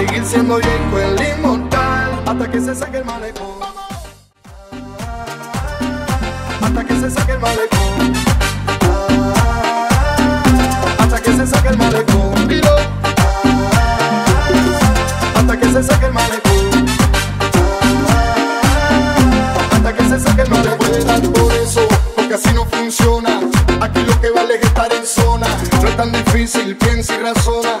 seguir siendo Yenko el inmortal hasta que se saque el malecón. Hasta que se saque el malecón. Hasta que se saque el malecón. Hasta que se saque el malecón. Hasta que se saque el malecón. puede dar por eso, porque así no funciona. Aquí lo que vale es estar en zona. No es tan difícil, piensa y razona.